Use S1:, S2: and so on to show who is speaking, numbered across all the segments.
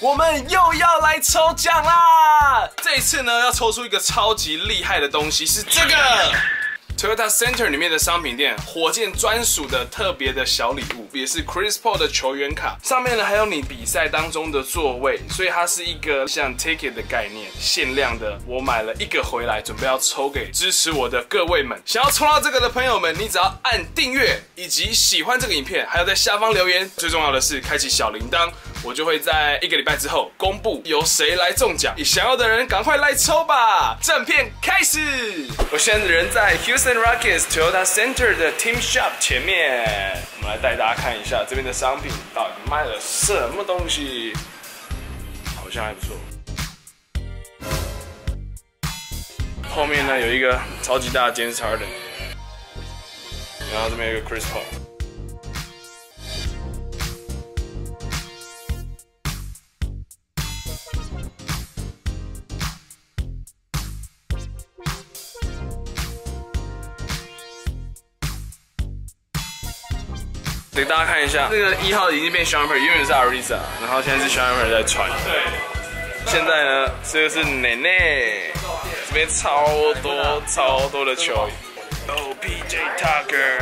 S1: 我们又要来抽奖啦！这一次呢，要抽出一个超级厉害的东西，是这个。Toyota Center 里面的商品店，火箭专属的特别的小礼物，也是 Chris Paul 的球员卡，上面呢还有你比赛当中的座位，所以它是一个像 ticket 的概念，限量的。我买了一个回来，准备要抽给支持我的各位们。想要抽到这个的朋友们，你只要按订阅以及喜欢这个影片，还有在下方留言。最重要的是开启小铃铛，我就会在一个礼拜之后公布由谁来中奖。你想要的人赶快来抽吧！正片开始，我现在人在 Houston。Rockets Toyota Center 的 Team Shop 前面，我们来带大家看一下这边的商品到底卖了什么东西，好像还不错。后面呢有一个超级大的 James Harden，然后这边有一个 Chris Paul。给大家看一下，这个一号已经变 Shumper，原本是 Arisa，然后现在是 Shumper 在穿。对。现在呢，这个是奶奶，这边超多超多的球。哦，PJ Tucker，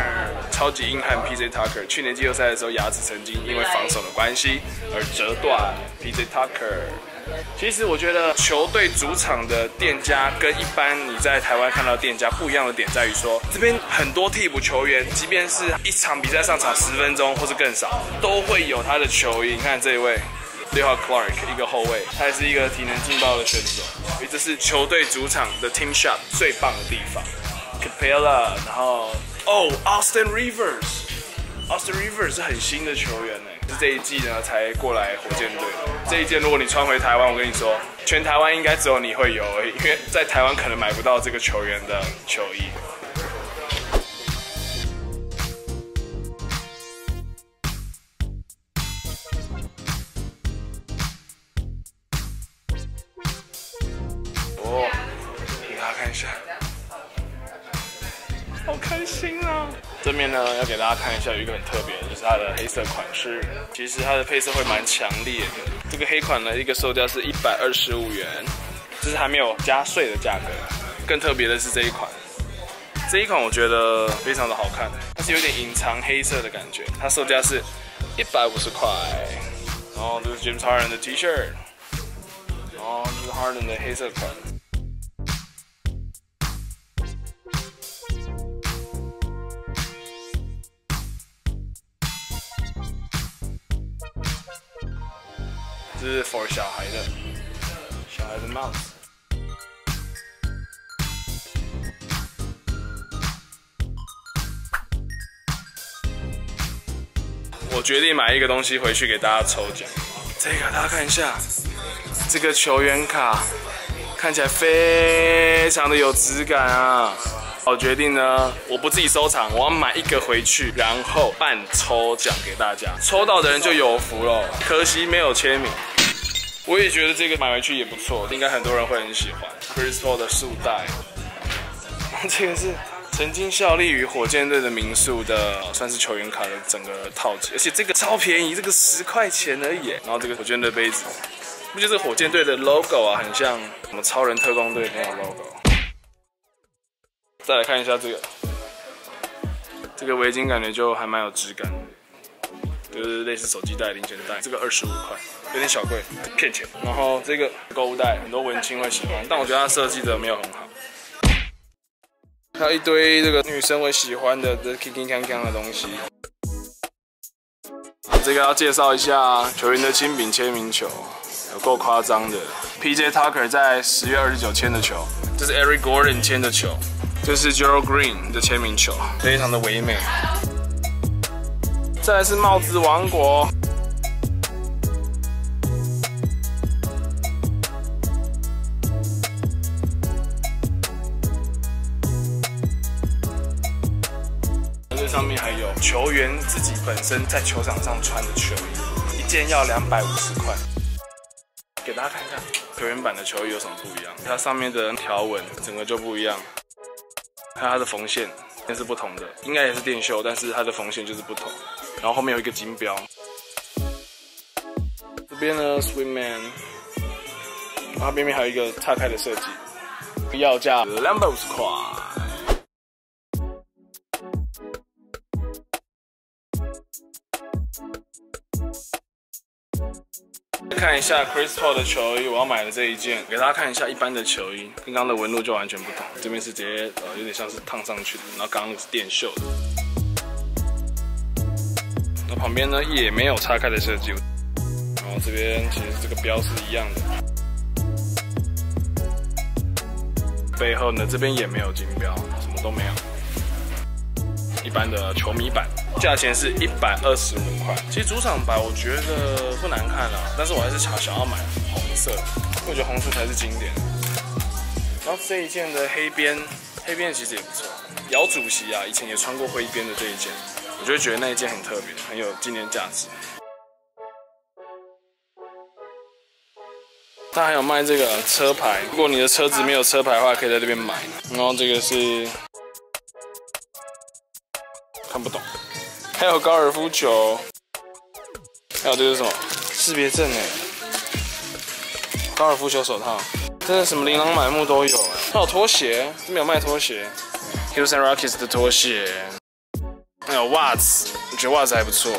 S1: 超级硬汉 PJ Tucker，去年季后赛的时候牙齿曾经因为防守的关系而折断。PJ Tucker。其实我觉得球队主场的店家跟一般你在台湾看到店家不一样的点在于说，这边很多替补球员，即便是一场比赛上场十分钟或是更少，都会有他的球衣。你看这一位六号 Clark，一个后卫，他也是一个体能劲爆的选手。所以这是球队主场的 Team Shop 最棒的地方。Capella，然后哦，Austin Rivers，Austin Rivers 是很新的球员呢。是这一季呢才过来火箭队。这一件如果你穿回台湾，我跟你说，全台湾应该只有你会有，因为在台湾可能买不到这个球员的球衣。哦，给大家看一下，好开心啊！正面呢，要给大家看一下，有一个很特别，就是它的黑色款式。其实它的配色会蛮强烈的。这个黑款呢，一个售价是一百二十五元，这是还没有加税的价格。更特别的是这一款，这一款我觉得非常的好看，它是有点隐藏黑色的感觉。它售价是一百五十块。然后这是 James Harden 的 T 恤，然后这是 Harden 的黑色款。是 for 小孩的，小孩的帽子。我决定买一个东西回去给大家抽奖。这个大家看一下，这个球员卡看起来非常的有质感啊！我决定呢，我不自己收藏，我要买一个回去，然后办抽奖给大家，抽到的人就有福了。可惜没有签名。我也觉得这个买回去也不错，应该很多人会很喜欢。Chris Paul 的束带，这个是曾经效力于火箭队的民宿的，算是球员卡的整个套件，而且这个超便宜，这个十块钱而已。然后这个火箭队杯子，不就是火箭队的 logo 啊，很像什么超人特工队那种 logo。再来看一下这个，这个围巾感觉就还蛮有质感的。就是类似手机袋、零钱袋，这个二十五块，有点小贵，骗钱。然后这个购物袋，很多文青会喜欢，但我觉得它设计的没有很好。还有一堆这个女生会喜欢的这 King King Kang 的东西。这个要介绍一下球员的亲笔签名球，有够夸张的。PJ Tucker 在十月二十九签的球，这是 Eric Gordon 签的球，这是 Gerald Green 的签名球，非常的唯美。再来是帽子王国，这上面还有球员自己本身在球场上穿的球衣，一件要两百五十块。给大家看一下球员版的球衣有什么不一样，它上面的条纹整个就不一样，还有它的缝线也是不同的，应该也是电绣，但是它的缝线就是不同。然后后面有一个金标，这边呢，Sweet Man，然后边边还有一个岔开的设计，要价两百五十块。看一下 Chris Paul 的球衣，我要买的这一件，给大家看一下一般的球衣，跟刚刚的纹路就完全不同。这边是直接呃有点像是烫上去的，然后刚刚是电绣的。旁边呢也没有拆开的设计，然后这边其实这个标是一样的。背后呢这边也没有金标，什么都没有。一般的球迷版，价钱是一百二十五块。其实主场版我觉得不难看啊，但是我还是想想要买红色，因为我觉得红色才是经典。然后这一件的黑边，黑边其实也不错。姚主席啊，以前也穿过灰边的这一件，我就觉得那一件很特别，很有纪念价值。他还有卖这个车牌，如果你的车子没有车牌的话，可以在这边买。然后这个是。看不懂，还有高尔夫球，还有这是什么识别证哎？高尔夫球手套，真的什么琳琅满目都有哎。还有拖鞋，这边有卖拖鞋，Houston Rockets 的拖鞋，有袜子，我觉得袜子还不错。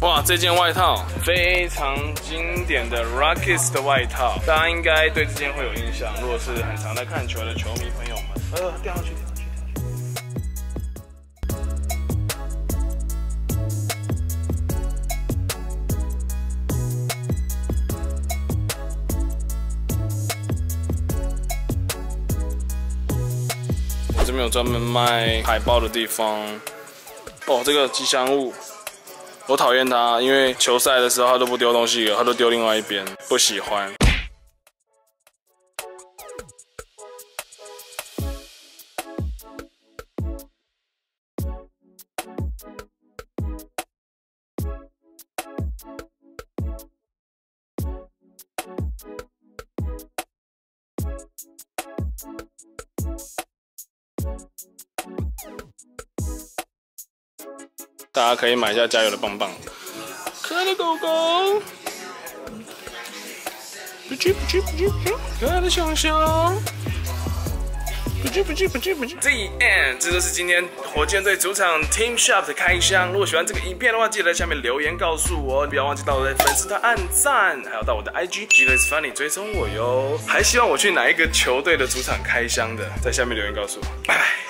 S1: 哇，这件外套非常经典的 Rockets 的外套，大家应该对这件会有印象。如果是很常在看球的球迷朋友们，呃，掉下去，这边有专门卖海报的地方。哦，这个吉祥物。我讨厌它，因为球赛的时候它都不丢东西它都丢另外一边，不喜欢。大家可以买一下加油的棒棒，可爱的狗狗，不去不去不去不去，可爱的熊熊。不不不不不 The end，这就是今天火箭队主场 Team Shop 的开箱。如果喜欢这个影片的话，记得在下面留言告诉我。你不要忘记到我的粉丝团按赞，还有到我的 IG g i l s Funny 追踪我哟。还希望我去哪一个球队的主场开箱的，在下面留言告诉我。拜拜。